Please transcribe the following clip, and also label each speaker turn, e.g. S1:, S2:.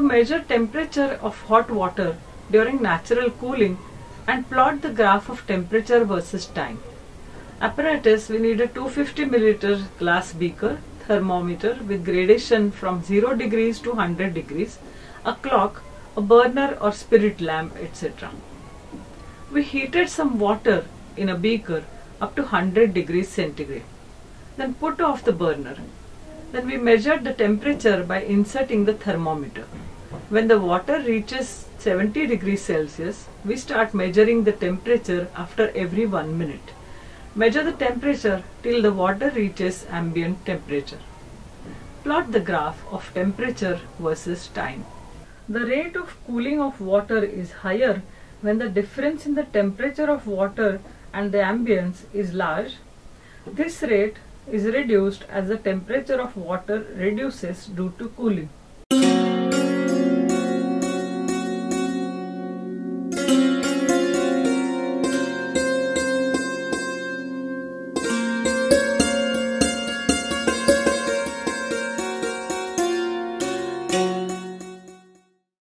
S1: to measure temperature of hot water during natural cooling and plot the graph of temperature versus time. Apparatus we need a 250 milliliter glass beaker, thermometer with gradation from 0 degrees to 100 degrees, a clock, a burner or spirit lamp etc. We heated some water in a beaker up to 100 degrees centigrade. Then put off the burner. Then we measured the temperature by inserting the thermometer. When the water reaches 70 degrees Celsius, we start measuring the temperature after every 1 minute. Measure the temperature till the water reaches ambient temperature. Plot the graph of temperature versus time. The rate of cooling of water is higher when the difference in the temperature of water and the ambience is large. This rate is reduced as the temperature of water reduces due to cooling.